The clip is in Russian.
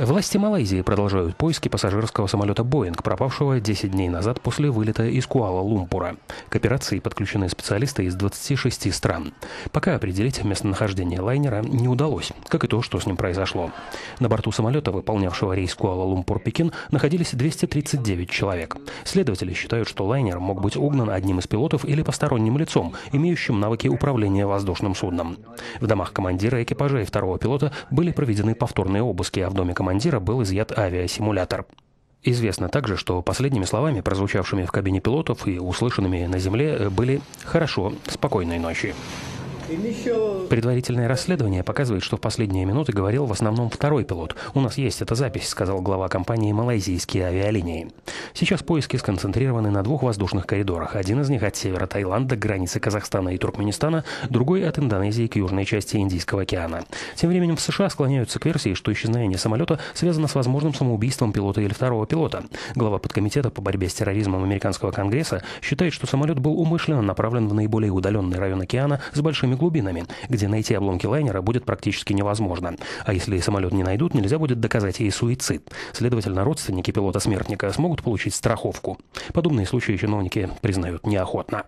Власти Малайзии продолжают поиски пассажирского самолета «Боинг», пропавшего 10 дней назад после вылета из Куала-Лумпура. К операции подключены специалисты из 26 стран. Пока определить местонахождение лайнера не удалось, как и то, что с ним произошло. На борту самолета, выполнявшего рейс Куала-Лумпур-Пекин, находились 239 человек. Следователи считают, что лайнер мог быть угнан одним из пилотов или посторонним лицом, имеющим навыки управления воздушным судном. В домах командира, экипажа и второго пилота были проведены повторные обыски, а в доме командира командира был изъят авиасимулятор. Известно также, что последними словами, прозвучавшими в кабине пилотов и услышанными на земле, были «хорошо, спокойной ночи». Предварительное расследование показывает, что в последние минуты говорил в основном второй пилот. «У нас есть эта запись», — сказал глава компании «Малайзийские авиалинии». Сейчас поиски сконцентрированы на двух воздушных коридорах. Один из них от севера Таиланда к границе Казахстана и Туркменистана, другой от Индонезии к южной части Индийского океана. Тем временем в США склоняются к версии, что исчезновение самолета связано с возможным самоубийством пилота или второго пилота. Глава подкомитета по борьбе с терроризмом Американского конгресса считает, что самолет был умышленно направлен в наиболее удаленный район океана с большими глубинами, где найти обломки лайнера будет практически невозможно. А если самолет не найдут, нельзя будет доказать и суицид. Следовательно, родственники пилота-смертника смогут получить страховку. Подобные случаи чиновники признают неохотно.